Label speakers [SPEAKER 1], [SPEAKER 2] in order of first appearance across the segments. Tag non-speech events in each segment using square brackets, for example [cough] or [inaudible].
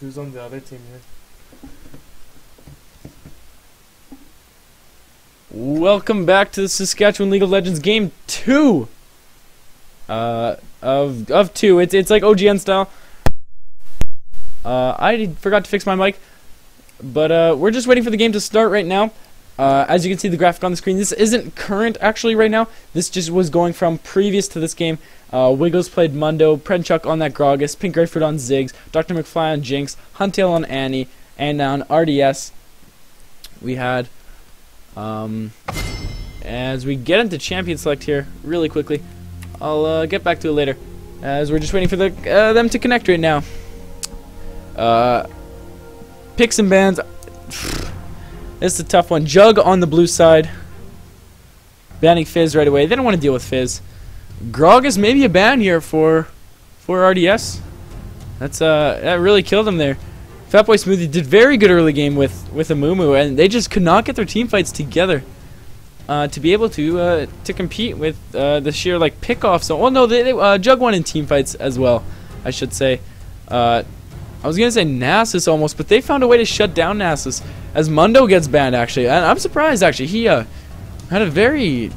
[SPEAKER 1] who's on the other team here.
[SPEAKER 2] Welcome back to the Saskatchewan League of Legends game two. Uh, of of two. It's it's like OGN style. Uh, I forgot to fix my mic, but uh, we're just waiting for the game to start right now. Uh, as you can see the graphic on the screen, this isn't current actually right now. This just was going from previous to this game. Uh, Wiggles played Mundo, Predinchuk on that Gragas, Pink Grapefruit on Ziggs, Dr. McFly on Jinx, Huntale on Annie, and on RDS we had um, as we get into champion select here, really quickly, I'll uh, get back to it later. As we're just waiting for the uh, them to connect right now. Uh, picks and bans. This is a tough one. Jug on the blue side. Banning Fizz right away. They don't want to deal with Fizz. Grog is maybe a ban here for for RDS. That's uh that really killed him there. Fatboy Smoothie did very good early game with with Amumu, and they just could not get their team fights together uh, to be able to uh, to compete with uh, the sheer like pickoff. So, oh no, they, they uh, Jug won in team fights as well, I should say. Uh, I was gonna say Nasus almost, but they found a way to shut down Nasus as Mundo gets banned. Actually, and I'm surprised. Actually, he uh, had a very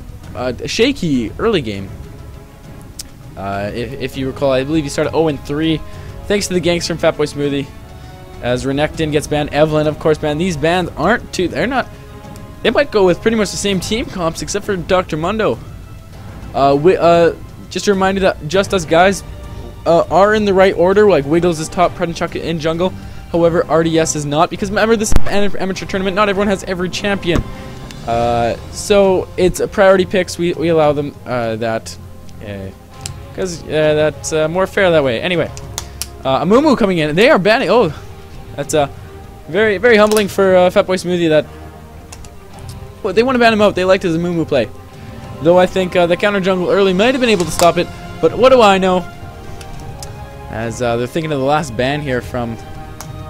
[SPEAKER 2] shaky early game. If, if, you recall, I believe he started 0 3, thanks to the ganks from Fatboy Smoothie. As Renekton gets banned, Evelynn, of course banned. These bans aren't too. They're not. They might go with pretty much the same team comps except for Dr. Mundo. Uh, we, uh, just a reminder that Just Us guys uh, are in the right order. Like Wiggles is top, Predinchuk in jungle. However, RDS is not because remember this is an amateur tournament. Not everyone has every champion. Uh, so it's a priority picks. We we allow them uh, that because uh, that's uh, more fair that way. Anyway, uh, Amumu coming in. They are banning. Oh, that's uh, very very humbling for uh, Fatboy Smoothie that well, they want to ban him out. They liked his Amumu play. Though I think the counter jungle early might have been able to stop it, but what do I know? As uh, they're thinking of the last ban here from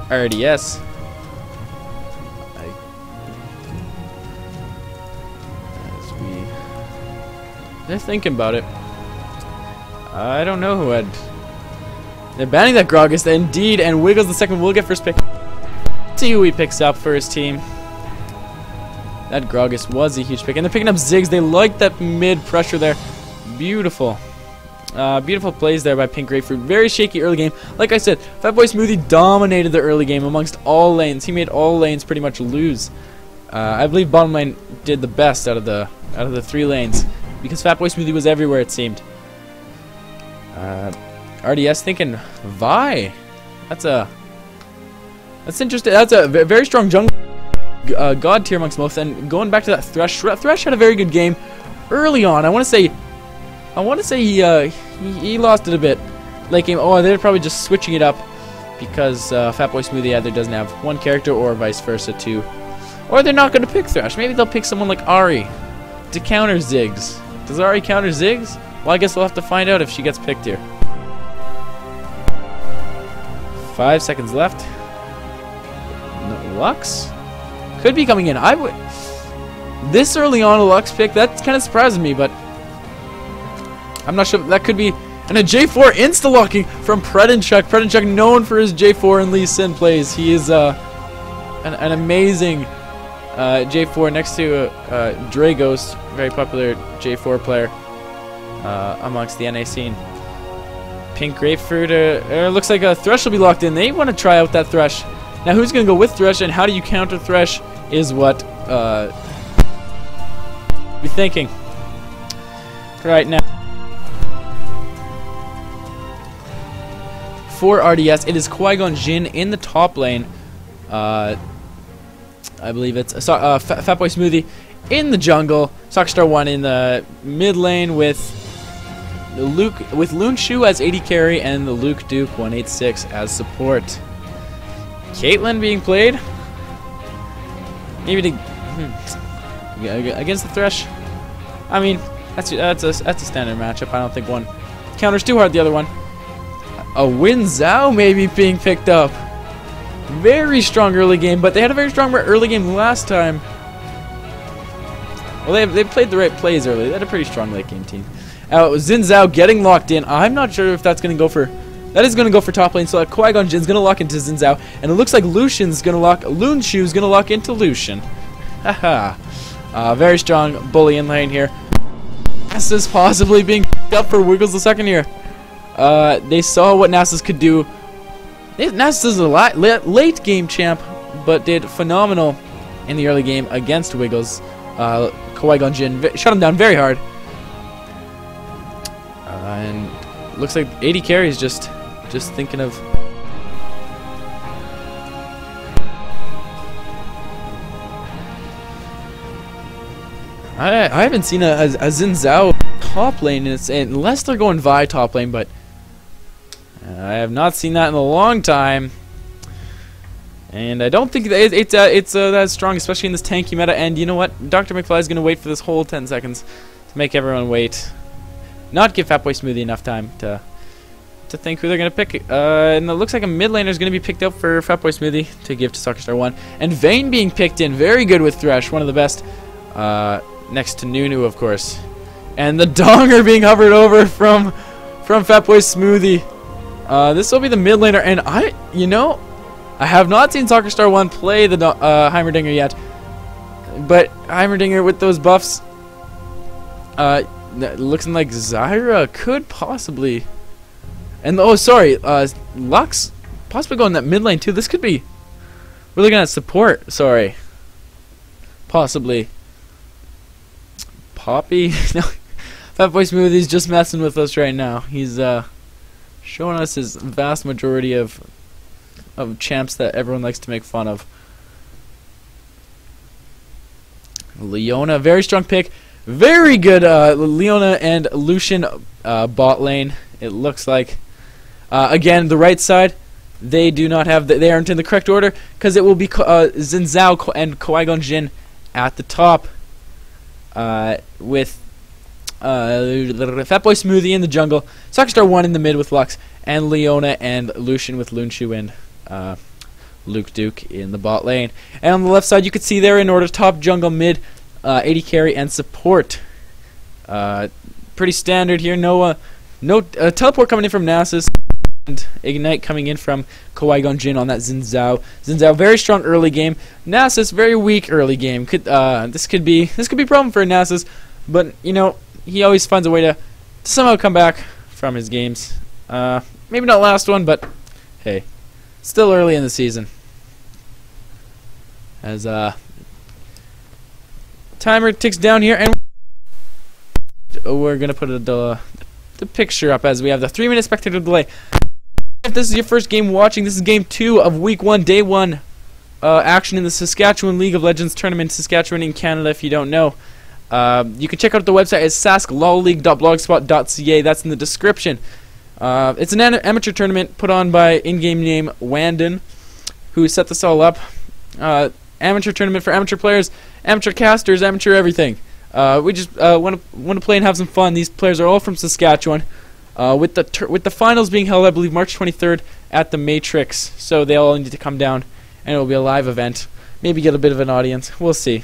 [SPEAKER 2] RDS. As we, they're thinking about it. I don't know who had they're banning that Gragas, indeed, and Wiggles the second will get first pick. See who he picks up for his team. That Gragas was a huge pick. And they're picking up Ziggs. They like that mid pressure there. Beautiful. Uh, beautiful plays there by Pink Grapefruit. Very shaky early game. Like I said, Fatboy Smoothie dominated the early game amongst all lanes. He made all lanes pretty much lose. Uh, I believe bottom lane did the best out of the out of the three lanes because Fatboy Smoothie was everywhere it seemed. Uh, RDS thinking Vi. That's a that's interesting. That's a very strong jungle uh, god tier amongst most. And going back to that Thresh, Thresh had a very good game early on. I want to say, I want to say he, uh, he, he lost it a bit late game. Oh, they're probably just switching it up because uh, Fatboy Smoothie either doesn't have one character or vice versa too. Or they're not going to pick Thresh. Maybe they'll pick someone like Ahri to counter Ziggs. Does Ahri counter Ziggs? Well, I guess we'll have to find out if she gets picked here. Five seconds left. No, Lux? Could be coming in. I would. This early on a Lux pick, that's kind of surprising me, but I'm not sure. That could be. And a J4 insta-locking from Predinchuk. Predinchuk known for his J4 and Lee Sin plays. He is uh, an, an amazing uh, J4 next to uh, Dragos, very popular J4 player uh, amongst the NA scene. Pink Grapefruit. Uh, uh, looks like a Thresh will be locked in. They want to try out that Thresh. Now, who's going to go with Thresh and how do you counter Thresh is what uh, be thinking right now. For RDS, it is Qui-Gon Jinn in the top lane. Uh, I believe it's uh, uh, Fatboy Smoothie in the jungle. Soccer Star 1 in the mid lane with Luke with Luneshuu as AD carry and the Luke Duke 186 as support. Caitlyn being played. Maybe to hmm, against the Thresh. I mean, that's that's a that's a standard matchup. I don't think one counters too hard. The other one, a Xin Zhao maybe being picked up. Very strong early game, but they had a very strong early game last time. Well, they they played the right plays early. They had a pretty strong late game team. Uh, Xin Zhao getting locked in. I'm not sure if that's going to go for That is going to go for top lane, so like Qui-Gon going to lock into Xin Zhao, and it looks like Lucian's going to lock, Luneshuu's going to lock into Lucian. Haha. uh, very strong bully in lane here. Nasus possibly being up for Wiggles the second here. Uh, they saw what Nasus could do. Nasus is a late, late game champ, but did phenomenal in the early game against Wiggles. Uh, Qui-Gon shut him down very hard. Uh, and looks like AD carries just just thinking of I, I haven't seen a, a, a Zhao top lane it's, unless they're going Vi top lane, but I have not seen that in a long time. And I don't think it, it's uh, it's uh, that strong, especially in this tanky meta. And you know what? Dr. McFly is going to wait for this whole 10 seconds to make everyone wait. Not give Fatboy Smoothie enough time to to think who they're going to pick. Uh, and it looks like a mid laner is going to be picked up for Fatboy Smoothie to give to Soccer Star 1. And Vayne being picked in. Very good with Thresh. One of the best. Uh, next to Nunu, of course. And the [laughs] Donger being hovered over from from Fatboy Smoothie. Uh, this will be the mid laner. And I, you know, I have not seen Soccer Star 1 play the uh, Heimerdinger yet. But Heimerdinger with those buffs, uh, looking like Zyra could possibly and oh, sorry, uh, Lux possibly going that mid lane too. This could be. We're looking at support. Sorry. Possibly. Poppy. [laughs] no, Fatboy Smoothie's just messing with us right now. He's uh, showing us his vast majority of of champs that everyone likes to make fun of. Leona, very strong pick. Very good uh, Leona and Lucian uh, bot lane. It looks like. Uh, again, the right side, they do not have, the, they aren't in the correct order because it will be uh, Xin Zhao and Qui-Gon at the top uh, with uh, Fatboy Smoothie in the jungle, Soccer Star 1 in the mid with Lux, and Leona and Lucian with Luneshuu and uh, Luke Duke in the bot lane. And on the left side, you can see there in order top jungle, mid, uh, AD carry, and support. Uh, pretty standard here. No, uh, no uh, teleport coming in from Nasus. And Ignite coming in from Qui-Gon Jinn on that Xin Zhao. Xin Zhao very strong early game. Nasus very weak early game. Could this could be this could be a problem for Nasus, but you know he always finds a way to, to somehow come back from his games. Uh, maybe not last one, but hey, still early in the season. As uh, timer ticks down here, and we're gonna put the, the picture up as we have the three minute spectator delay. If this is your first game watching, this is game two of week one, day one uh, action in the Saskatchewan League of Legends tournament, Saskatchewan in Canada. If you don't know, uh, you can check out the website at sasklolleague.blogspot.ca. That's in the description. Uh, it's an amateur tournament put on by in-game name Wandon, who set this all up. Uh, amateur tournament for amateur players, amateur casters, amateur everything. Uh, we just want to want to play and have some fun. These players are all from Saskatchewan. Uh, with the with the finals being held, I believe March 23rd at the Matrix, so they all need to come down, and it will be a live event. Maybe get a bit of an audience. We'll see.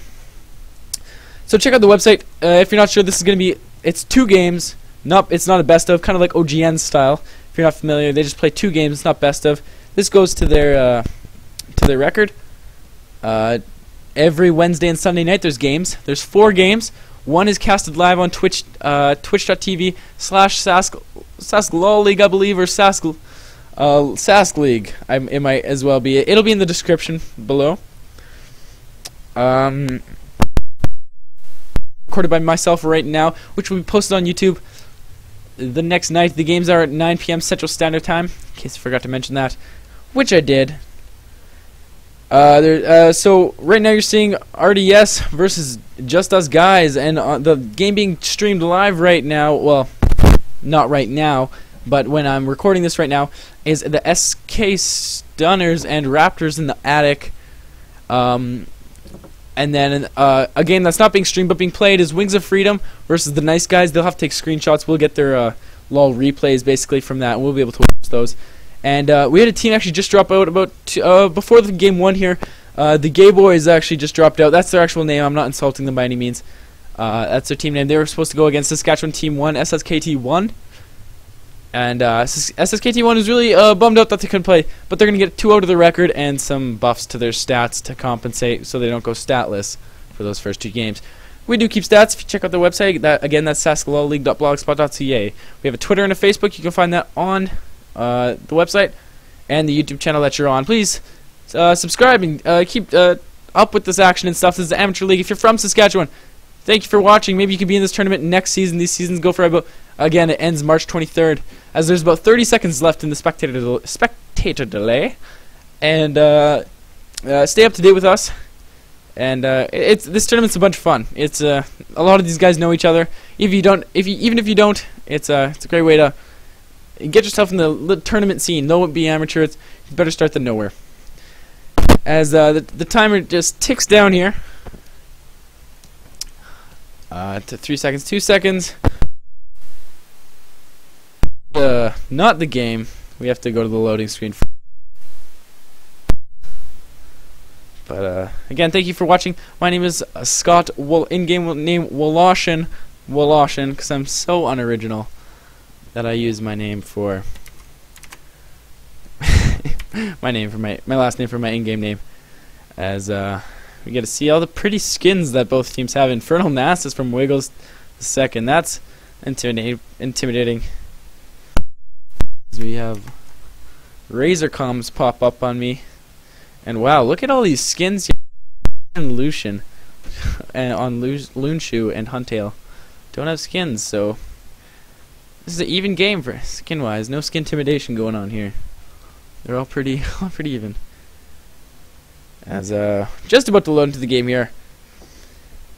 [SPEAKER 2] So check out the website uh, if you're not sure. This is going to be it's two games. Nope, it's not a best of, kind of like OGN style. If you're not familiar, they just play two games. It's not best of. This goes to their uh, to their record. Uh, every Wednesday and Sunday night there's games. There's four games. One is casted live on Twitch, uh, twitch.tv slash Sask, Sask Law League, I believe, or Sask, uh, Sask League. I, it might as well be. It'll be in the description below. Um, recorded by myself right now, which will be posted on YouTube the next night. The games are at 9 p.m. Central Standard Time, in case I forgot to mention that, which I did. Uh, there, uh, so right now you're seeing RDS versus Just Us Guys, and uh, the game being streamed live right now. Well, not right now, but when I'm recording this right now, is the SK Stunners and Raptors in the attic. Um, and then uh, a game that's not being streamed but being played is Wings of Freedom versus the Nice Guys. They'll have to take screenshots. We'll get their uh, LOL replays basically from that, and we'll be able to watch those. And uh, we had a team actually just drop out about uh, before the game one here. Uh, the Gay Boys actually just dropped out. That's their actual name. I'm not insulting them by any means. Uh, that's their team name. They were supposed to go against Saskatchewan Team 1, SSKT 1. And uh, SSKT1 is really uh, bummed out that they couldn't play, but they're going to get two out of the record and some buffs to their stats to compensate so they don't go statless for those first two games. We do keep stats. If you check out the website, that again, that's saskatchewanleague.blogspot.ca. We have a Twitter and a Facebook. You can find that on uh, the website and the YouTube channel that you're on. Please uh, subscribe and uh, keep uh, up with this action and stuff. This is the Amateur League. If you're from Saskatchewan, thank you for watching. Maybe you can be in this tournament next season. These seasons go for about, again, it ends March 23rd, as there's about 30 seconds left in the spectator, del- spectator delay. And uh, uh, stay up to date with us. And uh, it's this tournament's a bunch of fun. It's uh, a lot of these guys know each other. If you don't, if you even if you don't, it's uh, it's a great way to get yourself in the tournament scene. It be amateur, it's better start than nowhere. As uh, the the timer just ticks down here. To three seconds, two seconds. Uh, not the game. We have to go to the loading screen. But uh, again, thank you for watching. My name is uh, Scott. Well, in-game name Woloshin, Woloshin, because I'm so unoriginal that I use my name for [laughs] my name for my my last name for my in-game name. As uh, we get to see all the pretty skins that both teams have. Infernal Nasus from Wiggles the second. That's intimidating. Intimidating. We have Razer comms pop up on me. And wow, look at all these skins and Lucian [laughs] and on Lu- Luneshuu and Huntale don't have skins, so this is an even game for skin wise. No skin intimidation going on here. They're all pretty [laughs] all pretty even. As uh just about to load into the game here.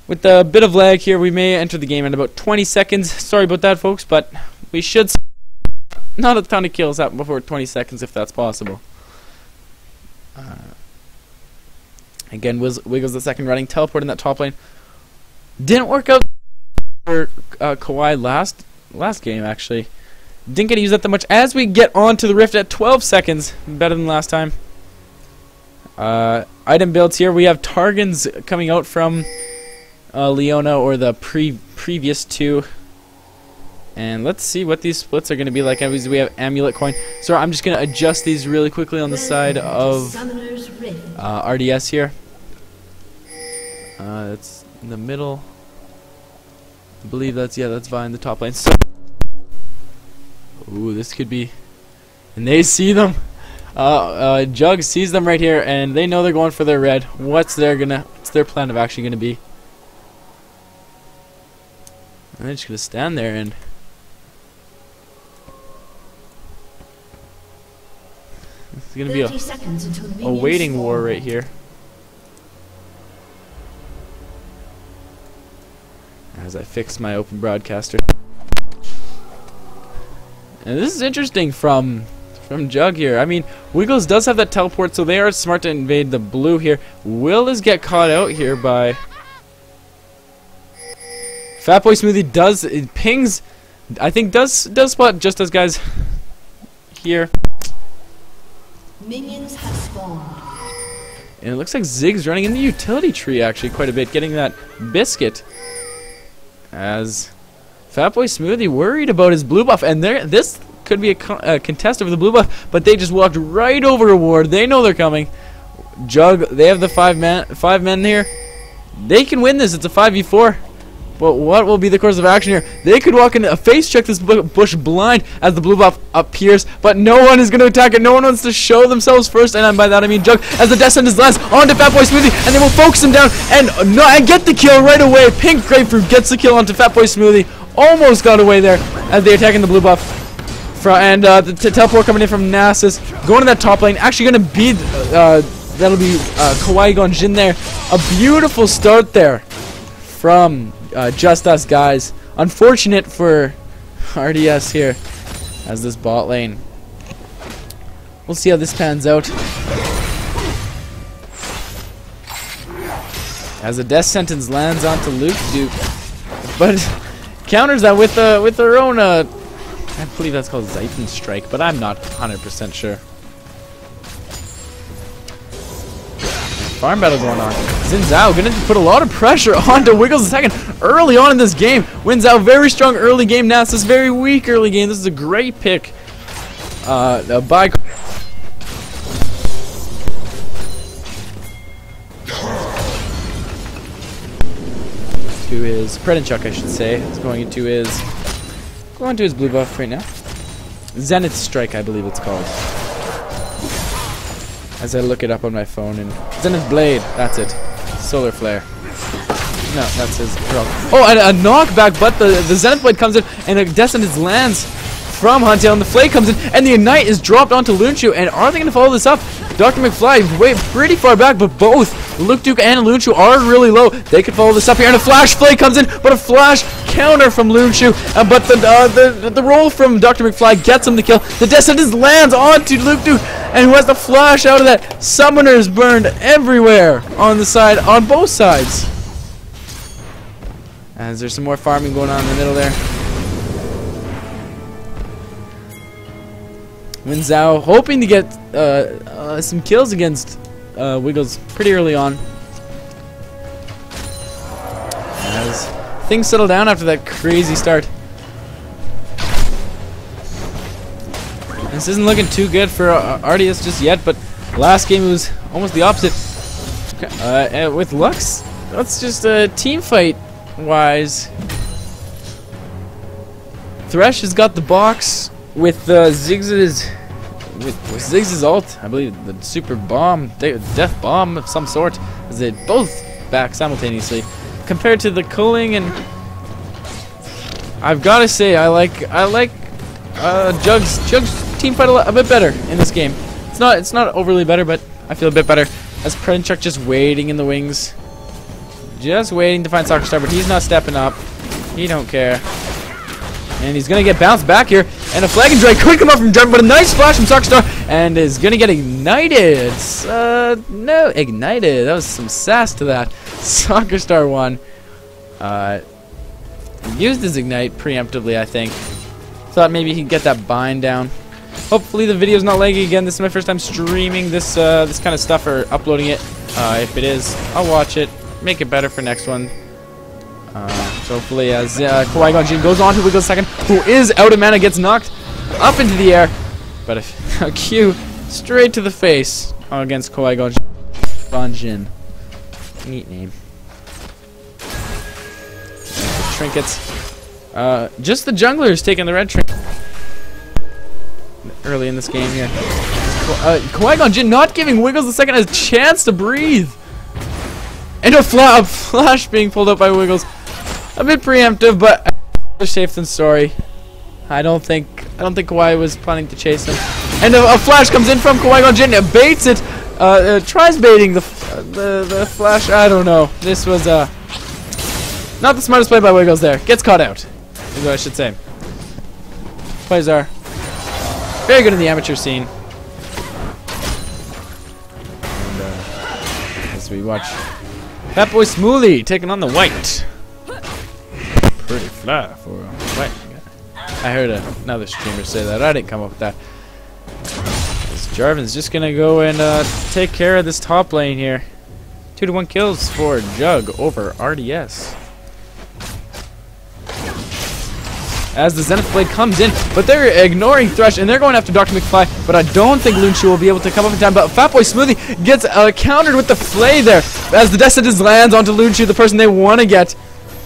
[SPEAKER 2] With a bit of lag here, we may enter the game in about 20 seconds. Sorry about that, folks, but we should not a ton of kills happen before 20 seconds if that's possible. Uh, again, Wiz- Wiggles the second running, teleport in that top lane. Didn't work out for uh, Kawaii last last game actually. Didn't get to use that that much. As we get on to the Rift at 12 seconds, better than last time. Uh, item builds here. We have Targon's coming out from uh, Leona or the pre previous two. And let's see what these splits are going to be like. As we have Amulet Coin. So I'm just going to adjust these really quickly on the side of uh, RDS here. Uh, it's in the middle. I believe that's yeah, that's Vine the top lane. So, ooh, this could be, and they see them. Uh, uh, Jug sees them right here, and they know they're going for their red. What's their gonna? What's their plan of actually gonna be? And they're just gonna stand there and. Gonna be a
[SPEAKER 3] 30 seconds until
[SPEAKER 2] a waiting war right here. As I fix my open broadcaster. And this is interesting from from Jug here. I mean, Wiggles does have that teleport, so they are smart to invade the blue here. Will is get caught out here by Fatboy Smoothie does it pings I think does does spot Just Us guys here.
[SPEAKER 3] Minions have spawned.
[SPEAKER 2] And it looks like Ziggs running in the utility tree actually quite a bit, getting that biscuit. As Fatboy Smoothie worried about his blue buff, and there this could be a, co- a contest over the blue buff, but they just walked right over a ward. They know they're coming. Jug, they have the five man, five men here. They can win this. It's a five v four. But what will be the course of action here? They could walk in a face check this bush blind as the blue buff appears, but no one is going to attack it. No one wants to show themselves first, and by that I mean Jug. As the death sentence lands onto Fatboy Smoothie, and they will focus him down and no, and get the kill right away. Pink Grapefruit gets the kill onto Fatboy Smoothie. Almost got away there as they attacking the blue buff. And uh, the teleport coming in from Nasus, going to that top lane. Actually going to beat. Uh, that'll be uh, Kawaii Gon Jinn there. A beautiful start there from uh, Just Us guys. Unfortunate for RDS here as this bot lane. We'll see how this pans out. As a death sentence lands onto Luke Duke, but [laughs] counters that with uh, with their own uh, I believe that's called Xiphon Strike, but I'm not 100% sure. Farm battle going on. Xin Zhao gonna put a lot of pressure [laughs] onto Wiggles second. Early on in this game. Xin Zhao very strong early game. Now this very weak early game. This is a great pick uh, by. To his Chuck, I should say. It's going into his going into his blue buff right now. Zenith Strike, I believe it's called. As I look it up on my phone and Zenith Blade, that's it. Solar Flare. No, that's his. Oh, and a knockback, but the, the Zenith Blade comes in and a Death Sentence lands from Huntale, and the Flay comes in, and the Ignite is dropped onto Luneshuu, and are they going to follow this up? Dr. McFly way pretty far back, but both Luke Duke and Luneshuu are really low. They could follow this up here, and a Flash Flay comes in, but a Flash counter from Luneshuu, uh, but the, uh, the the roll from Dr. McFly gets him the kill. The Death Sentence lands onto Luke Duke, and who has the Flash out of that? Summoners burned everywhere on the side, on both sides. As there's some more farming going on in the middle there. Zhao hoping to get uh, uh, some kills against uh, Wiggles pretty early on. As things settle down after that crazy start. This isn't looking too good for uh, just yet, but last game it was almost the opposite. Uh, with Lux, that's just a team fight wise. Thresh has got the box with uh, Ziggs's with, with Ziggs's ult, I believe the super bomb, death bomb of some sort, is it both back simultaneously. Compared to the cooling and I've got to say I like I like uh, Jugs Jugs team fight a, a, bit better in this game. It's not it's not overly better, but I feel a bit better. As Predinchuk just waiting in the wings, just waiting to find Soccer Star, but he's not stepping up. He don't care. And he's going to get bounced back here. And a Flag and Drag could come up from Jump, but a nice flash from Soccer Star, And is going to get ignited. Uh, no, ignited. That was some sass to that. [laughs] Soccer Star won. Uh, used his Ignite preemptively, I think. Thought maybe he'd get that bind down. Hopefully the video's not laggy again. This is my first time streaming this uh, this kind of stuff or uploading it. Uh, if it is, I'll watch it. Make it better for next one. Uh, so hopefully as uh, Qui-Gon goes on to Wiggles second, who is out of mana, gets knocked up into the air. But a, [laughs] a Q straight to the face against Qui-Gon. Neat name. Trinkets. Uh, just the jungler is taking the red trinket early in this game here. Uh, Qui-Gon not giving Wiggles the second a chance to breathe. And a, fla a flash being pulled up by Wiggles a bit preemptive, but safe than sorry. I don't think I don't think Kawaii was planning to chase him. And a, a flash comes in from Kawaii Jinn, baits it, uh, uh, tries baiting the, uh, the the flash. I don't know. This was uh not the smartest play by Wiggles there. Gets caught out, is what I should say. Plays are very good in the amateur scene. And, uh, as we watch Fat Boy Smoothie taking on the white pretty fly for a white guy. I heard another streamer say that. I didn't come up with that. Jarvan's just gonna go and uh, take care of this top lane here. Two to one kills for Jug over RDS. As the Zenith Blade comes in, but they're ignoring Thresh and they're going after Dr. McFly. But I don't think Luneshuu will be able to come up in time. But Fatboy Smoothie gets uh, countered with the Flay there as the Death Sentence lands onto Luneshuu, the person they want to get.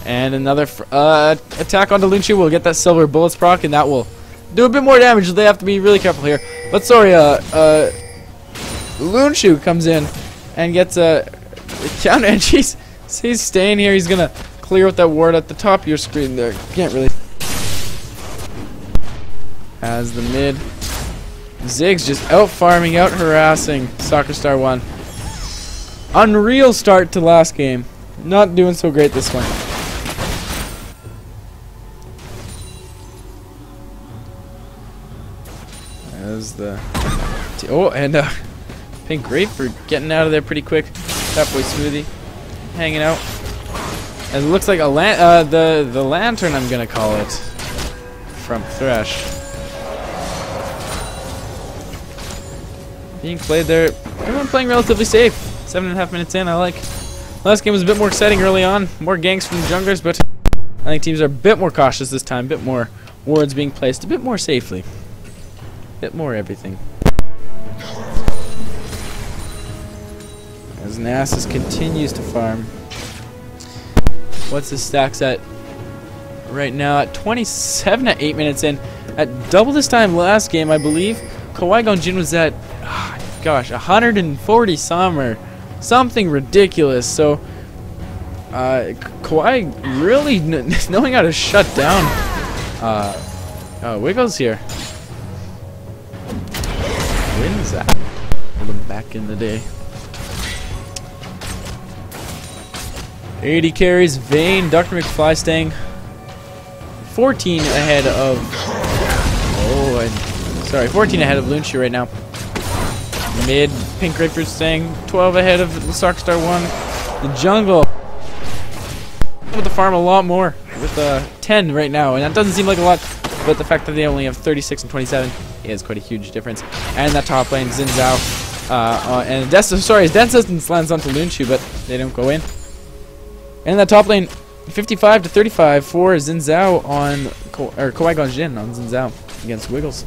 [SPEAKER 2] And another uh, attack onto Luneshuu will get that silver bullets proc, and that will do a bit more damage. They have to be really careful here. But sorry, uh, uh, comes in and gets a counter, [laughs] and he's, he's staying here. He's gonna clear with that ward at the top of your screen there. Can't really. As the mid, Ziggs just out farming, out harassing Soccer Star 1. Unreal start to last game. Not doing so great this one. As the oh, and uh, Pink Grapefruit getting out of there pretty quick. That boy Smoothie hanging out. And it looks like a lan uh, the the lantern I'm gonna call it from Thresh. Being played there. Everyone playing relatively safe. Seven and a half minutes in, I like. Last game was a bit more exciting early on. More ganks from the junglers, but I think teams are a bit more cautious this time. A bit more wards being placed, a bit more safely. A bit more everything. As Nasus continues to farm. What's his stacks at right now? At 27 at 8 minutes in. At double this time last game, I believe. Qui-Gon Jinn was at, ah, gosh, 140 summer. Something ridiculous. So, uh, Kawaii really [laughs] knowing how to shut down uh, uh, Wiggles here. Wins that. Back in the day. 80 carries, Vayne, Dr. McFly staying 14 ahead of. Oh, sorry, 14 ahead of Lunchi right now. Mid, Pink Grapefruit staying 12 ahead of the Star 1. The jungle with the farm a lot more with uh, 10 right now, and that doesn't seem like a lot, but the fact that they only have 36 and 27 is quite a huge difference. And that top lane, Xin Zhao, uh, uh, and Des sorry, Distance lands onto Lunchi, but they don't go in. And that top lane, 55 to 35 for Xin Zhao on, Ko or Qui-Gon Jinn on Xin Zhao against Wiggles.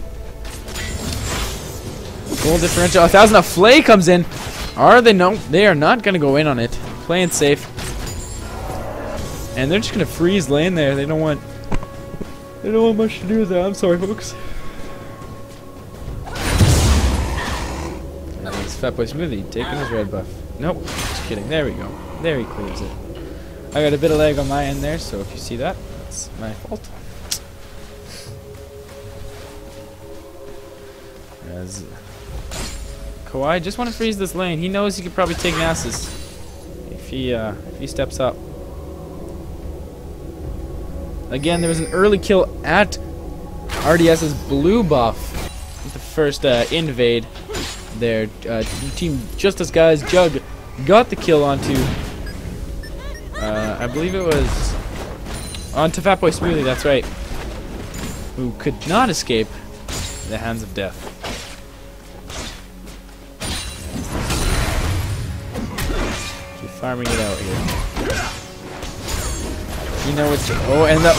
[SPEAKER 2] Goal differential, a thousand. A Flay comes in. Are they no? They are not gonna go in on it. Playing safe. And they're just gonna freeze lane there. They don't want they don't want much to do with that. I'm sorry folks. It's Fatboy Smoothie taking his red buff. Nope, just kidding. There we go. There he clears it. I got a bit of lag on my end there, so if you see that, that's my fault. As Kawaii just want to freeze this lane. He knows he could probably take Nasus if he uh, if he steps up. Again, there was an early kill at RDS's blue buff. The first uh, invade there. Uh, team Just Us Guys Jug got the kill onto, uh, I believe it was onto Fatboy Smoothie, that's right, who could not escape the hands of death. Farming it out here. You know what's... Oh, and the,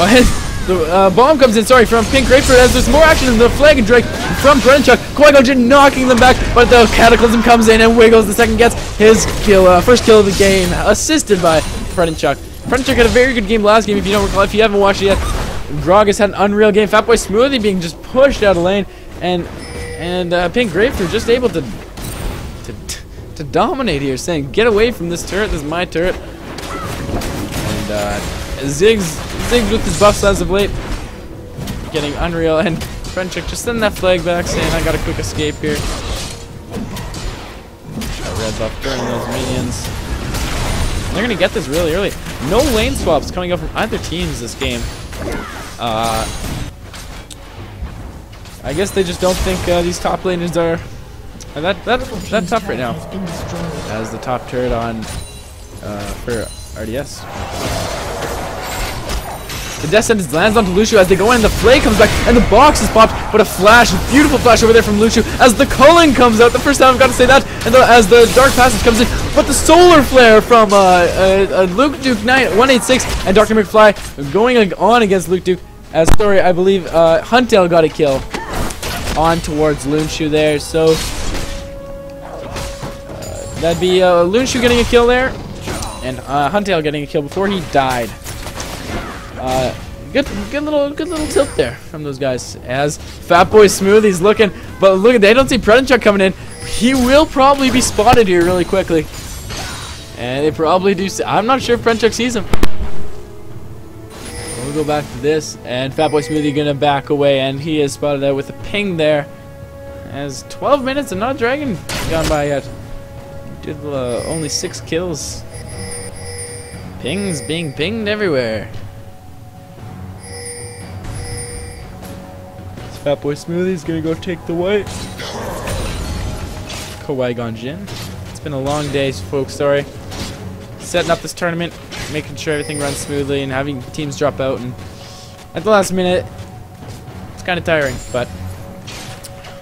[SPEAKER 2] [laughs] the uh, bomb comes in, sorry, from Pink Grapefruit as there's more action in the Flag and Drag from Predinchuk. Qui-Gon knocking them back, but the Cataclysm comes in and Wiggles the second gets his kill, uh, first kill of the game, assisted by Predinchuk. Predinchuk had a very good game last game, if you don't recall. If you haven't watched it yet, Gragas had an unreal game. Fatboy Smoothie being just pushed out of lane, and and uh, Pink Grapefruit just able to, to to dominate here, saying, get away from this turret, this is my turret. And uh, Ziggs, Ziggs with his buffs as of late. Getting unreal. And [laughs] Predinchuk just send that flag back saying I got a quick escape here. Got red buff burning those minions. They're to get this really early. No lane swaps coming up from either teams this game. Uh, I guess they just don't think uh, these top laners are, that, that, that tough right now. As the top turret on uh, for RDS. The Death Sentence lands onto Lucio as they go in. The Flay comes back, and the box is popped. But a flash, a beautiful flash over there from Lucio as the Culling comes out. The first time I've got to say that. And the, as the Dark Passage comes in. But the Solar Flare from uh, uh, uh, Luke Duke 9, 186 and Dr. McFly going on against Luke Duke. As story, I believe uh, Huntale got a kill on towards Luneshuu there. So that'd be uh, Luneshuu getting a kill there, and uh, Huntale getting a kill before he died. Uh, good, good little, good little tilt there from those guys. As Fatboy Smoothie's looking, but look, they don't see Predinchuk coming in. He will probably be spotted here really quickly, and they probably do. I'm not sure if Predinchuk sees him. We'll go back to this, and Fatboy Smoothie gonna back away, and he is spotted out with a ping there. As 12 minutes and not dragon gone by yet. Did uh, only six kills. Pings being pinged everywhere. This fat Fatboy Smoothie's gonna go take the white. Qui-Gon Jinn. It's been a long day, folks, sorry. Setting up this tournament, making sure everything runs smoothly, and having teams drop out, and at the last minute, it's kind of tiring, but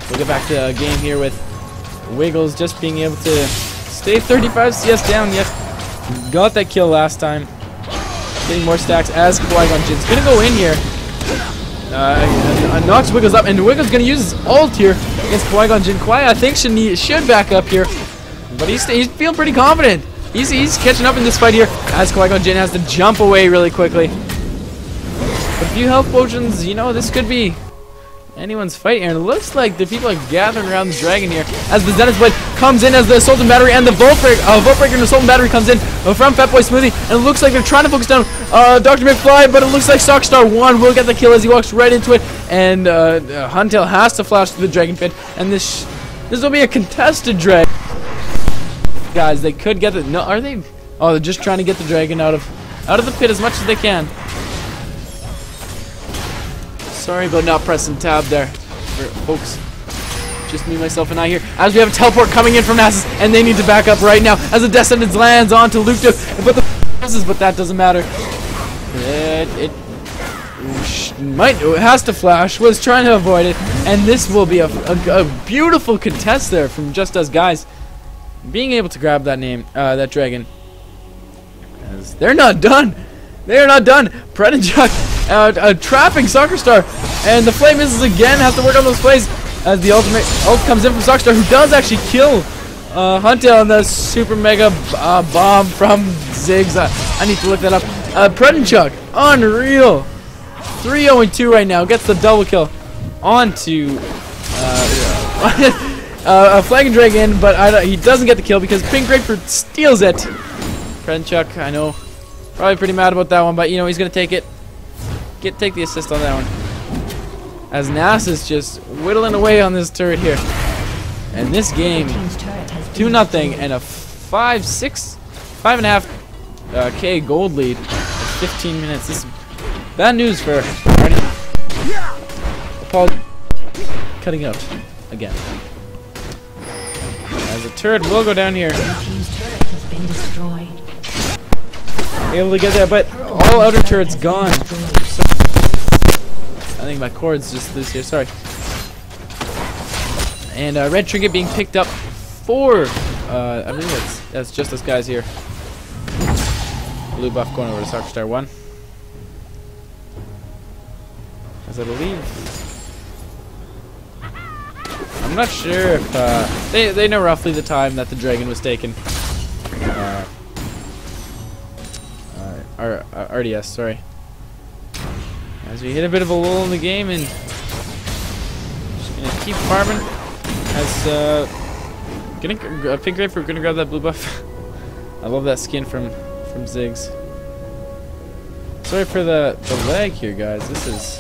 [SPEAKER 2] we'll get back to a game here with Wiggles just being able to stay 35 CS down, yet Got that kill last time. Getting more stacks as Qui-Gon gonna go in here. Uh, knocks Wiggles up, and Wiggles gonna use his ult here against Qui-Gon Jinn. Qui, I think, should need, should back up here, but he's, he's feeling pretty confident. He's, he's catching up in this fight here as Qui-Gon has to jump away really quickly. A few health potions, you know, this could be anyone's fight here. And it looks like the people are gathering around the dragon here as the Zenith Blade comes in as the Assault and Battery and the Vault Breaker, uh, Vault Breaker and the Assault and Battery comes in from Fatboy Smoothie. And it looks like they're trying to focus down uh, Dr. McFly, but it looks like Soccer Star 1 will get the kill as he walks right into it. And uh, Huntale has to flash through the Dragon Pit. And this this will be a contested drag. Guys, they could get the... No, are they... Oh, they're just trying to get the dragon out of out of the pit as much as they can. Sorry about not pressing tab there, folks. Just me, myself, and I here. As we have a teleport coming in from Nasus, and they need to back up right now. As the Death Sentence lands onto Luke, but the but that doesn't matter. It, it might it has to flash. Was trying to avoid it, and this will be a, a, a beautiful contest there from Just Us guys. Being able to grab that name, uh, that dragon. As they're not done. They are not done. Predinchuk uh, trapping Soccer Star. And the flame misses again. Has to work on those plays as the ultimate ult comes in from Soccer Star, who does actually kill uh, Huntale on the super mega uh, bomb from Ziggs. Uh, I need to look that up. Uh, Pred unreal. 3 0 2 right now. Gets the double kill onto uh, [laughs] uh, a Flag and Dragon, but I, he doesn't get the kill because Pink Grapefruit steals it. Pred Chuck, I know Probably pretty mad about that one, but you know he's gonna take it. Get take the assist on that one. As Nasus is just whittling away on this turret here. And this game, two nothing and a five six, five and a half uh, K gold lead. 15 minutes. This is bad news for Arnie. Paul cutting out again. As the turret will go down here able to get that, but all outer turrets gone. I think my cord's just this here, sorry. And uh, red trinket being picked up for, uh, I believe that's, that's just this guy's here. Blue buff going over to Soccer Star 1. As I believe I'm not sure if uh, they they know roughly the time that the dragon was taken. Uh, or uh, RDS, sorry. As we hit a bit of a lull in the game and just gonna keep farming. As uh, gonna pink grapefruit, gonna grab that blue buff. [laughs] I love that skin from from Ziggs. Sorry for the the lag here, guys. This is.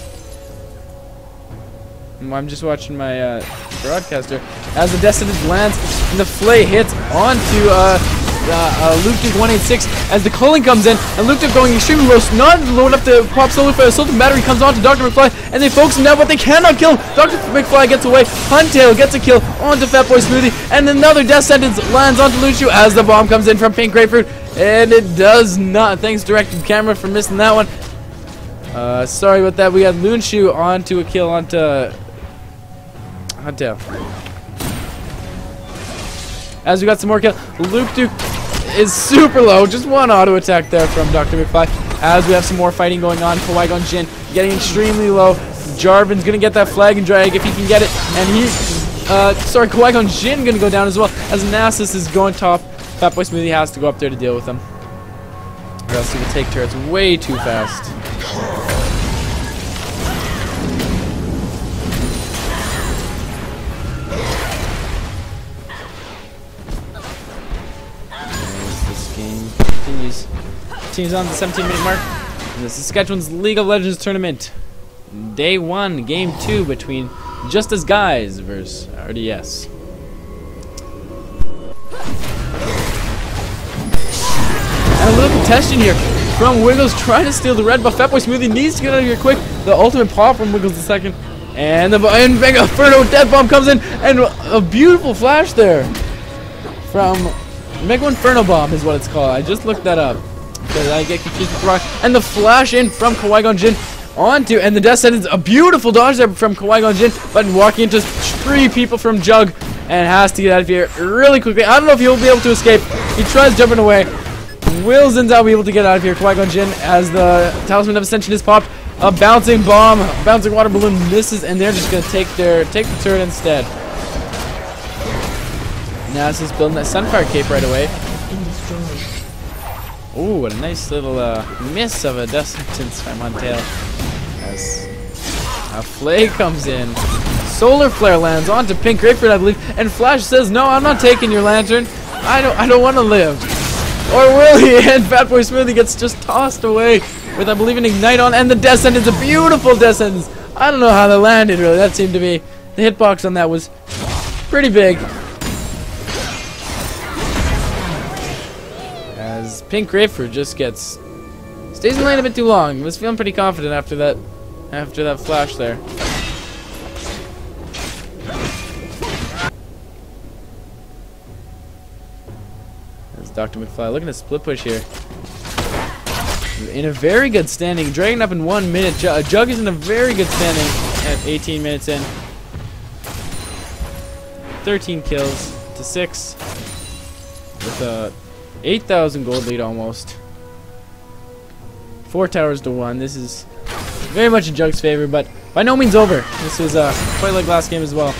[SPEAKER 2] I'm just watching my uh, broadcaster as the Destined lands and the flay hits onto uh, uh, uh, Luke Duke 186 as the culling comes in, and Luke Duke going extremely low, not low enough to pop solo for Assault and Battery comes on to Dr. McFly, and they focus down, but they cannot kill. Dr. McFly gets away, Huntale gets a kill onto Fatboy Smoothie, and another death sentence lands onto Lucio as the bomb comes in from Pink Grapefruit, and it does not. Thanks, directed camera, for missing that one. Uh, sorry about that. We got Luneshuu onto a kill onto Huntale. As we got some more kill, Luke Duke is super low. Just one auto attack there from Dr. McFly. As we have some more fighting going on. Qui-Gon Jinn getting extremely low. Jarvan's going to get that flag and drag if he can get it. And he, uh, sorry, Qui-Gon going to go down as well. As Nasus is going top. Fatboy Smoothie has to go up there to deal with him. Or else he will take turrets way too fast. Teams on the 17 minute mark. This Saskatchewan's League of Legends tournament. Day one, game two between Just Us Guys versus RDS. And a little contention here from Wiggles trying to steal the red buff. Fatboy Smoothie needs to get out of here quick. The ultimate pop from Wiggles the second. And the and Inferno Death Bomb comes in. And a beautiful flash there from Mega Inferno Bomb is what it's called. I just looked that up. Because I get confused with Rock. And the flash in from Qui-Gon Jinn onto, and the death sentence, a beautiful dodge there from Qui-Gon Jinn, but walking into three people from Jug, and has to get out of here really quickly. I don't know if he'll be able to escape. He tries jumping away. Wilson's out, be able to get out of here. Qui-Gon Jinn, as the Talisman of Ascension is popped, a bouncing bomb, a bouncing water balloon misses, and they're just gonna take their take the turret instead. Nasus building that Sunfire cape right away. Ooh, what a nice little uh, miss of a death sentence from Huntale. As a Flay comes in. Solar Flare lands onto Pink Grapefruit, I believe, and Flash says, "No, I'm not taking your lantern. I don't. I don't want to live." Or will he? [laughs] And Fatboy Smoothie gets just tossed away with, I believe, an ignite on, and the death sentence, a beautiful death sentence. I don't know how they landed. Really, that seemed to be the hitbox on that was pretty big. Pink Grapefruit just gets stays in lane a bit too long. Was feeling pretty confident after that after that flash there. There's Dr. McFly. Look at the split push here. In a very good standing. Dragon up in one minute. Jug, Jug is in a very good standing at 18 minutes in. 13 kills to 6 with a 8,000 gold lead almost. Four towers to one. This is very much in Jug's favor, but by no means over. This was uh, quite like last game as well.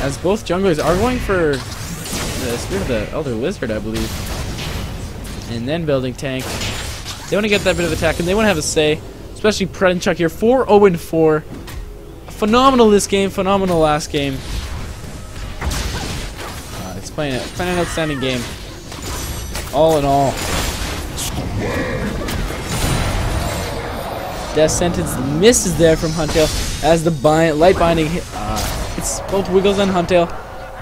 [SPEAKER 2] As both junglers are going for the Spirit of the Elder Lizard, I believe. And then building tank. They want to get that bit of attack, and they want to have a say. Especially Predinchuk here. 4-0-4. Phenomenal this game, phenomenal last game. Uh, it's playing, a, playing an outstanding game. All in all. Death Sentence misses there from Huntale as the bind, light binding hit, uh, hits both Wiggles and Huntale.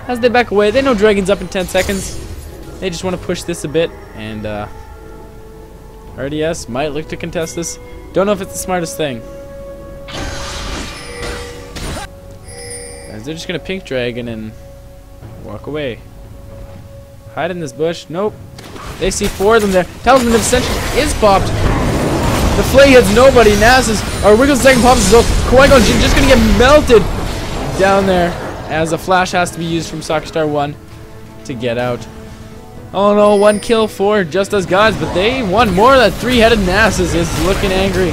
[SPEAKER 2] As they back away, they know Dragon's up in 10 seconds. They just want to push this a bit, and uh, RDS might look to contest this. Don't know if it's the smartest thing. As they're just going to Pink Dragon and walk away. Hide in this bush. Nope. They see four of them there. Talisman of Ascension is popped. The Flay hits nobody. Nasus, or Wiggles second pops so Qui-Gon just gonna get melted down there as a flash has to be used from Soccer Star 1 to get out. Oh no, one kill for Just Us Guys, but they won more. That three-headed Nasus is looking angry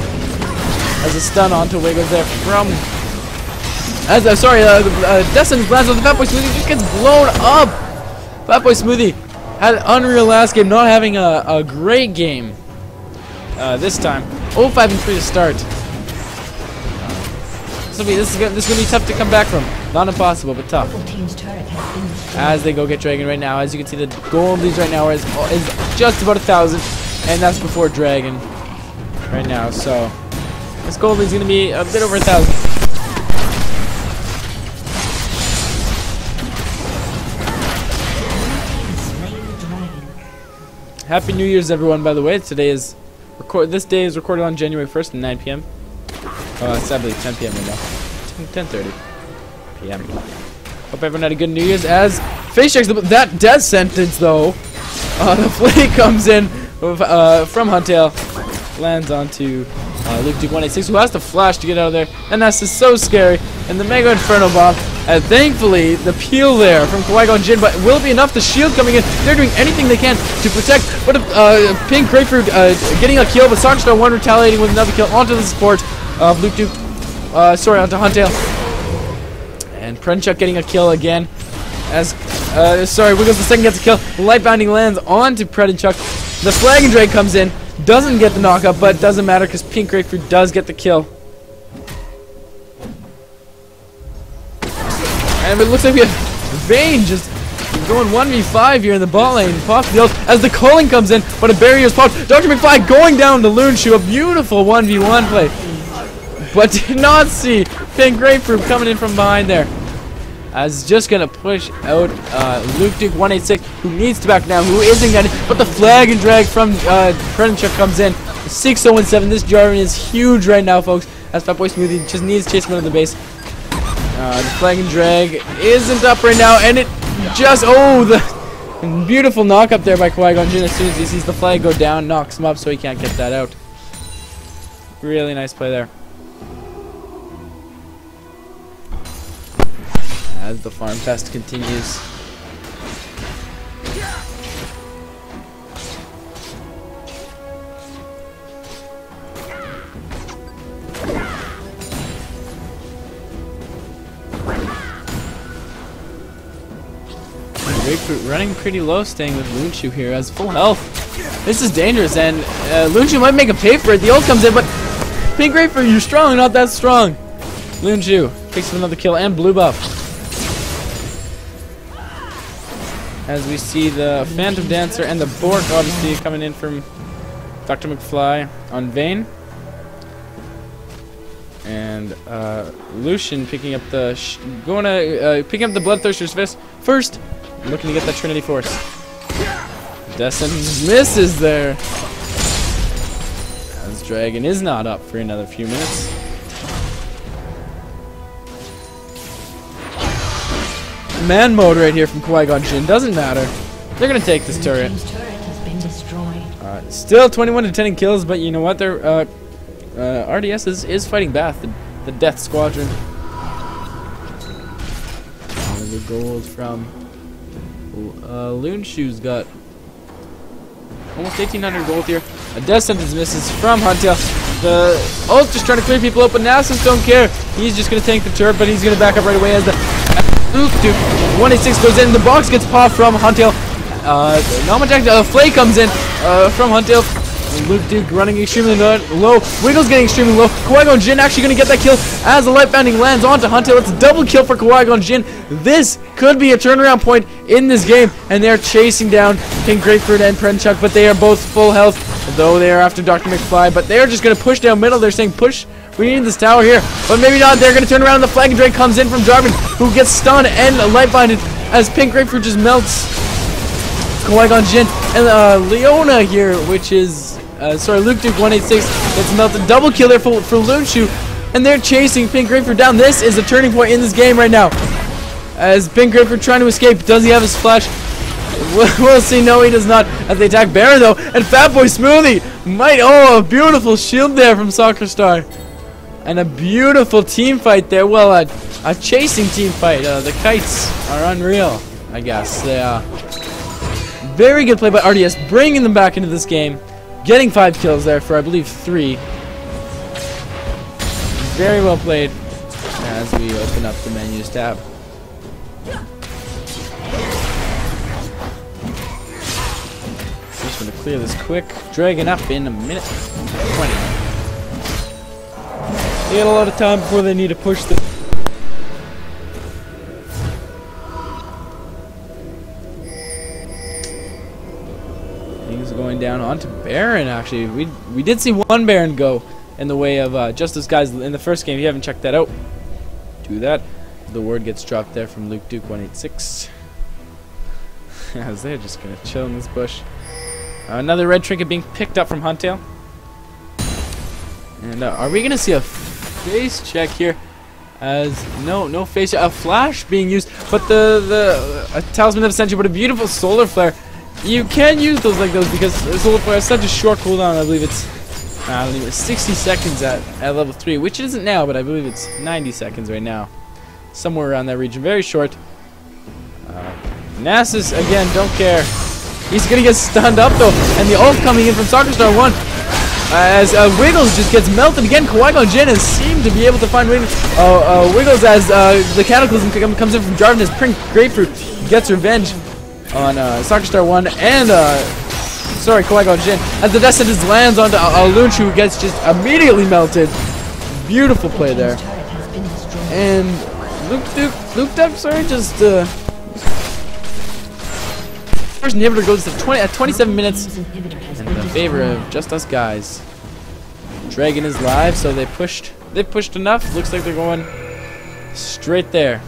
[SPEAKER 2] as a stun onto Wiggles there from. As uh, sorry, uh, uh, Destin lands on the Fatboy Smoothie just gets blown up. Fatboy Smoothie had unreal last game, not having a, a great game uh, this time. 0-5 and 3 to start. This will be this is gonna, this is gonna be tough to come back from. Not impossible, but tough. As they go get Dragon right now, as you can see, the gold leads right now is is just about a thousand, and that's before Dragon right now. So this gold is gonna be a bit over a thousand. Happy New Year's, everyone! By the way, today is record. This day is recorded on January 1st at 9 p.m. Uh, sadly, 10 p.m. right now. 10:30 p.m. Hope everyone had a good New Year's. As face checks that death sentence, though, uh, [laughs] the Flay comes in uh, from Huntale, lands onto uh, Luke Duke 186, who has to flash to get out of there, and that's just so scary. And the Mega Inferno Bomb, and thankfully the peel there from Qui-Gon Jinn, but will be enough? The shield coming in, they're doing anything they can to protect. But uh, Pink Grapefruit uh, getting a kill, but Star 1 retaliating with another kill onto the support of Luke Duke. Uh, sorry, onto Huntale. And Predinchuk getting a kill again. As, uh, sorry, Wiggles the second gets a kill. Light Binding lands onto Predinchuk. The Flag and Drag comes in. Doesn't get the knockup, but doesn't matter because Pink Grapefruit does get the kill. And it looks like we have Vayne just going 1v5 here in the bot lane. Pops the ult as the Culling comes in, but a barrier is popped. Dr. McFly going down to Luneshuu. A beautiful 1v1 play. But [laughs] did not see Pink Grapefruit coming in from behind there. As just gonna push out uh, Luke Duke 186, who needs to back down, who isn't gonna, but the flag and drag from uh, Predator comes in. 6017, This Jarvan is huge right now, folks. As Fatboy Smoothie just needs to chase him out of the base. Uh, the flag and drag isn't up right now, and it just oh the [laughs] beautiful knock up there by Qui-Gon. As soon as he sees the flag go down, knocks him up so he can't get that out. Really nice play there. as the farm fest continues. Grapefruit running pretty low, staying with Luneshuu here, has full health. This is dangerous, and uh, might make a pay for it. The ult comes in, but Pink Grapefruit, you're strong, not that strong. Luneshuu picks up another kill and blue buff. As we see the Phantom Dancer and the Bork obviously, coming in from Dr. McFly on Vayne. And uh, Lucian picking up the going to uh, picking up the Bloodthirster's fist first, looking to get that Trinity Force. Descent misses there. As Dragon is not up for another few minutes. Man mode right here from Qui-Gon Jinn doesn't matter. They're gonna take this turret.
[SPEAKER 3] Team's turret has been destroyed.
[SPEAKER 2] Uh, still 21 to 10 kills, but you know what? Their uh, uh, RDS is, is fighting Bath, the, the Death Squadron. The gold from uh, Luneshuu's got almost 1,800 gold here. A death sentence misses from Huntale. The ult just trying to clear people up, but Nasus don't care. He's just gonna tank the turret, but he's gonna back up right away as the Oop, dude. 186 goes in. The box gets popped from Huntale. Uh, Nomatech, uh, Flay comes in uh, from Huntale. Luke Duke running extremely low. Wiggles getting extremely low. Qui-Gon Jinn actually going to get that kill as the light binding lands onto Huntale. It's a double kill for Qui-Gon Jinn. This could be a turnaround point in this game. And they're chasing down King Grapefruit and Predinchuk, but they are both full health, though they are after Dr. McFly. But they're just going to push down middle. They're saying push we need this tower here. But maybe not. They're going to turn around. The Flag Drake comes in from Jarvan, who gets stunned and light binded as Pink Grapefruit just melts. Qui-Gon and uh, Leona here, which is, uh, sorry, Luke Duke 186 gets melted. Double kill there for, for Luneshuu. And they're chasing Pink Grapefruit down. This is a turning point in this game right now. As Pink Grapefruit trying to escape. Does he have his flash? [laughs] We'll see. No, he does not. As they attack Baron, though. And Fatboy Smoothie might. Oh, a beautiful shield there from Soccer Star. And a beautiful team fight there. Well, a, a chasing team fight. Uh, the kites are unreal, I guess. They are. Very good play by RDS, bringing them back into this game. Getting five kills there for, I believe, three. Very well played as we open up the menus tab. Just going to clear this quick. Dragon up in a minute 20. Got a lot of time before they need to push the. Things going down onto Baron. Actually, we we did see one Baron go in the way of uh, Just Us guys in the first game. If you haven't checked that out, do that. The word gets dropped there from Luke Duke 186. [laughs] As they're just gonna chill in this bush. Uh, another red trinket being picked up from Huntail. And uh, are we gonna see a face check here? As no, no face, a flash being used, but the the uh, talisman of ascension, but a beautiful solar flare. You can use those like those because solar flare has such a short cooldown. I believe it's I don't even 60 seconds at at level three, which isn't now, but I believe it's 90 seconds right now, somewhere around that region. Very short. Uh, Nasus again, don't care. He's gonna get stunned up though, and the ult coming in from Soccer Star One. As uh, Wiggles just gets melted again, Qui-Gon Jinn has seemed to be able to find Wiggles, uh, uh, Wiggles as uh, the Cataclysm comes in from Jarvan as Pink Grapefruit gets revenge on uh, Soccer Star 1 and, uh, sorry, Qui-Gon Jinn, as the Death Sentence lands onto uh, Luneshuu who gets just immediately melted. Beautiful play there. And Luke Duke, Luke Duck, sorry, just, uh, first inhibitor goes to 20, at 27 minutes in the favor of just us guys. Dragon is live, so they pushed. They pushed enough. Looks like they're going straight there.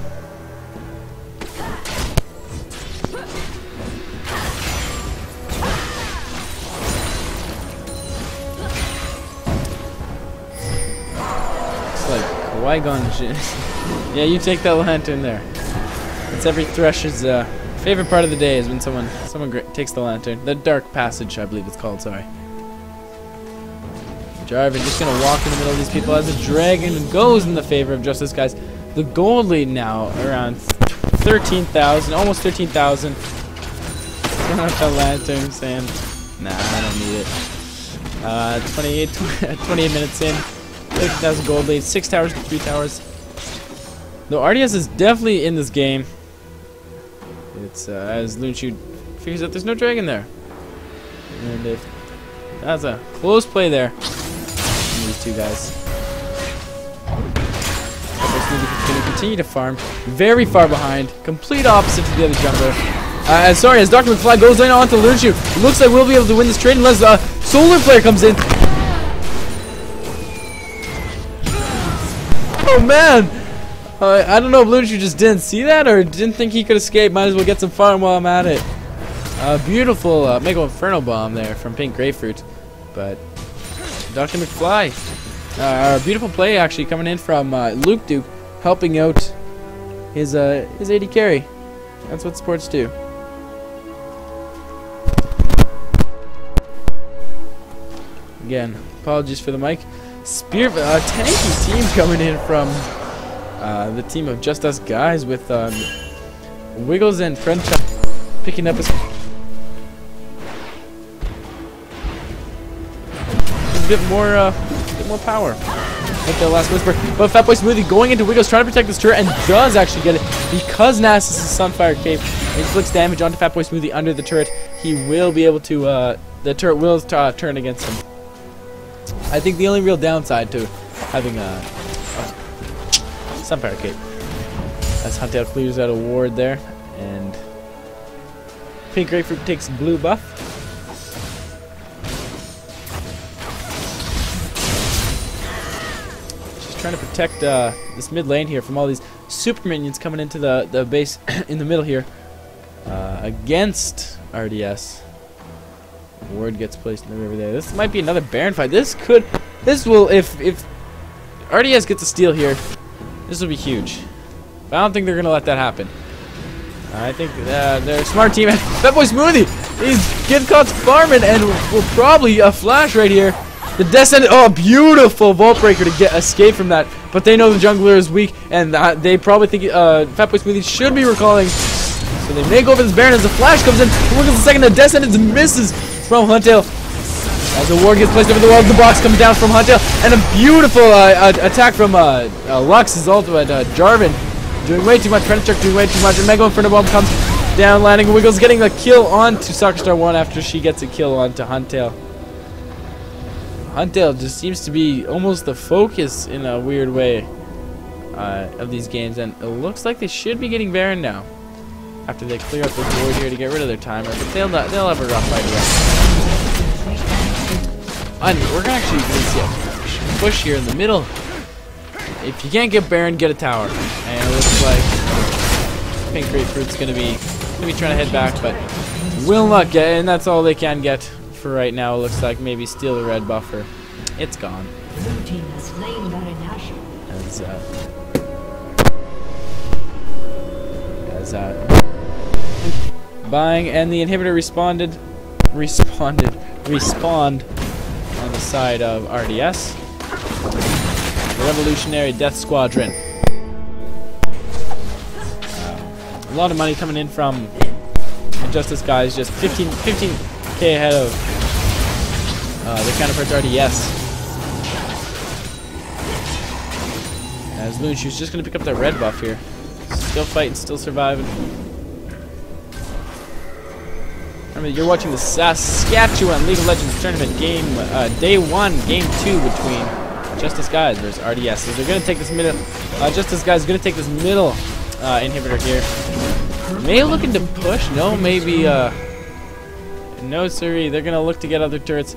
[SPEAKER 2] Looks like Qui-Gon [laughs] yeah, you take that lantern there. It's every Thresher's uh, favorite part of the day is when someone someone takes the lantern. The Dark Passage, I believe it's called. Sorry. Jarvan just gonna walk in the middle of these people as a dragon goes in the favor of Just Us guys. The gold lead now around 13,000, almost 13,000. Throwing [laughs] out the lantern saying, nah, I don't need it. Uh, 28, [laughs] 28 minutes in, 13,000 gold lead, 6 towers to 3 towers. Though RDS is definitely in this game. It's uh, as Luneshuu figures out there's no dragon there. And if that's a close play there. These two guys. Going to continue to farm. Very far behind. Complete opposite to the other jungler. Uh, sorry, as Dr. McFly goes in onto Luneshuu, looks like we'll be able to win this trade unless uh, Solar Flare comes in. Oh man! Uh, I don't know if Luneshuu just didn't see that or didn't think he could escape. Might as well get some farm while I'm at it. Uh, beautiful uh, Mega Inferno Bomb there from Pink Grapefruit. But Dr. McFly. Uh, beautiful play actually coming in from uh, Luke Duke, helping out his uh, his AD carry. That's what sports do. Again, apologies for the mic. Spear, uh, tanky team coming in from uh, the team of Just Us Guys with um, Wiggles and French picking up his a bit more, uh, bit more power. Like the last whisper, but Fatboy Smoothie going into Wiggles, trying to protect this turret, and does actually get it because Nasus' Sunfire Cape inflicts damage onto Fatboy Smoothie under the turret. He will be able to, uh, the turret will uh, turn against him. I think the only real downside to having a, a Sunfire Cape. As Huntale clears out a ward there, and Pink Grapefruit takes blue buff. Just trying to protect uh, this mid lane here from all these super minions coming into the, the base [clears throat] in the middle here uh, against RDS. Ward gets placed in the river there. This might be another Baron fight. This could, this will, if if RDS gets a steal here, this will be huge. But I don't think they're gonna let that happen. I think uh, they're a smart team. [laughs] That boy Smoothie, he's getting caught farming and will probably a flash right here. The Descendant, oh, beautiful Vault Breaker to get escape from that. But they know the jungler is weak, and uh, they probably think uh, Fatboy Smoothie should be recalling. So they may go for this Baron as the flash comes in. Look at the second, the Descendant misses from Huntale. As the ward gets placed over the wall, the box comes down from Huntale, and a beautiful uh, uh, attack from uh, uh, Lux's ultimate, uh, Jarvan. Doing way too much, Penetruck doing way too much, and Mega Inferno Bomb comes down, landing. Wiggles getting a kill onto Soccer Star 1 after she gets a kill on to Huntale. Huntale just seems to be almost the focus in a weird way uh, of these games, and it looks like they should be getting Baron now. After they clear up this board here to get rid of their timer, but they'll not, they'll have a rough fight again. And we're gonna actually see a push here in the middle. If you can't get Baron, get a tower. And it looks like Pink Grapefruit's gonna be gonna be trying to head back, but will not get, and that's all they can get for right now. It looks like maybe steal the red buffer. It's gone. As uh, as uh, buying and the inhibitor responded, responded, respawned on the side of RDS. The Revolutionary Death Squadron. Uh, a lot of money coming in from Just Us guys, just 15, 15k ahead of uh, their counterparts RDS. As Moonshoe's just going to pick up that red buff here. Still fighting, still surviving. Remember, you're watching the Saskatchewan League of Legends tournament game, uh, day one, game two between Just Us Guys versus RDS. So they're going to take this middle, uh, Just Us Guys going to take this middle uh, inhibitor here. May looking to push, no, maybe, uh, no, siree. They're going to look to get other turrets.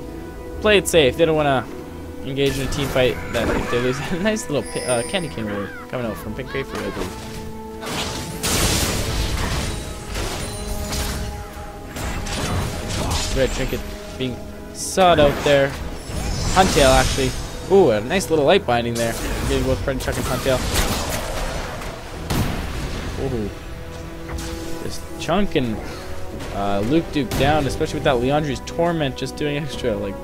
[SPEAKER 2] Play it safe. They don't want to engage in a team fight that if they lose. [laughs] nice little uh, candy cane really coming out from Pink Grapefruit, I believe. Red Trinket being sawed out there. Huntale actually. Ooh, a nice little light binding there. Getting both Chuck and Huntale. Ooh. Just chunking uh, Luke Duke down, especially with that Liandry's Torment just doing extra, like,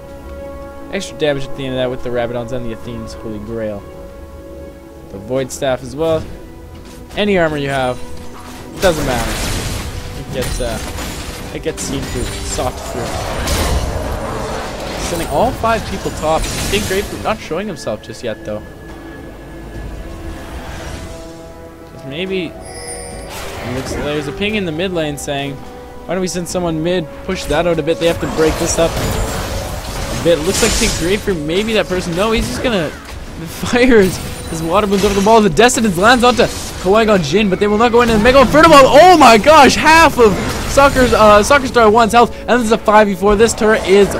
[SPEAKER 2] extra damage at the end of that with the Rabadon's and the Athene's Holy Grail. The Void Staff as well. Any armor you have, doesn't matter. It gets, uh, it gets seen through, soft Sending all five people top. Big Grapefruit not showing himself just yet, though. Maybe there's a ping in the mid lane saying, why don't we send someone mid, push that out a bit, they have to break this up a bit. Looks like Pink Grapefruit, maybe that person, no, he's just gonna [laughs] fire his, his water balloons over the ball. The Destinance lands onto Kawaii Jin, but they will not go into the Mega Inferno Ball. Oh my gosh, half of Soccer's, uh, Soccer Star 1's health, and this is a 5v4. This turret is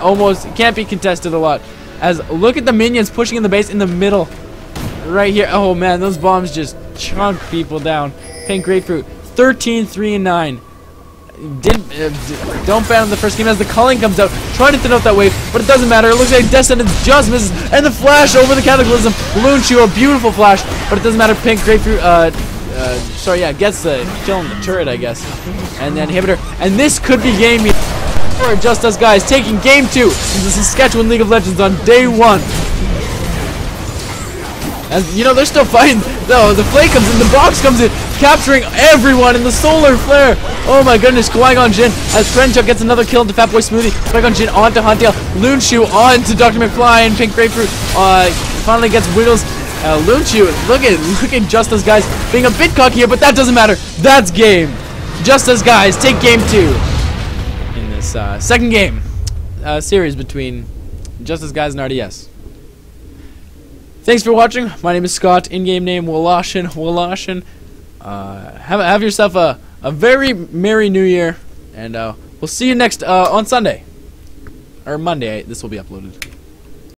[SPEAKER 2] almost, can't be contested a lot. As, look at the minions pushing in the base in the middle right here. Oh man, those bombs just chunk people down. Pink Grapefruit, 13, 3, and 9. Didn't, uh, don't ban on the first game as the Culling comes out. Trying to thin out that wave, but it doesn't matter. It looks like Descendants just misses. And the flash over the Cataclysm. Luneshuu, a beautiful flash, but it doesn't matter. Pink Grapefruit, uh, uh, sorry, yeah, gets the kill on the turret, I guess. And then Inhibitor. And this could be game for Just Us Guys taking game two in the Saskatchewan League of Legends on day one. And you know they're still fighting. No, the flame comes in, the box comes in, capturing everyone in the solar flare. Oh my goodness, Qui-Gon as Krenchuk gets another kill into Fatboy Smoothie. Qui-Gon Jinn onto Huntale, Luneshuu onto Dr. McFly, and Pink Grapefruit uh, finally gets Wiggles. Uh, Luneshuu, look at [laughs] look at Just Us Guys being a bit cocky here, but that doesn't matter. That's game. Just Us Guys take game two in this uh, second game uh, series between Just Us Guys and RDS. Thanks for watching. My name is Scott. In-game name Wolashin. Wolashin. Uh, have have yourself a a very merry New Year, and uh, we'll see you next uh, on Sunday or Monday. This will be uploaded.